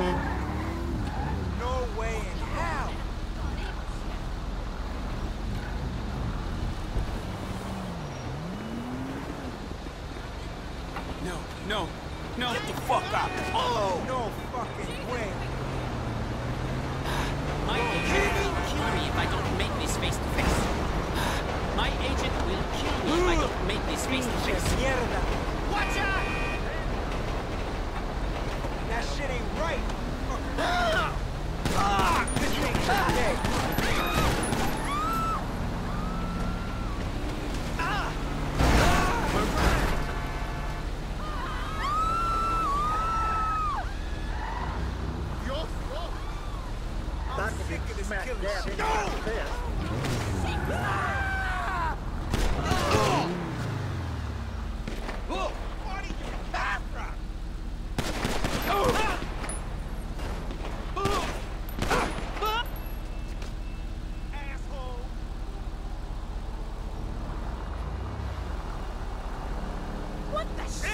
anything? No way in hell! No, no, no! Get the fuck out! Oh! No fucking way! My agent will kill me if I don't make this face to face. My agent will kill me if I don't make this face to face. Sick of this killing shit. the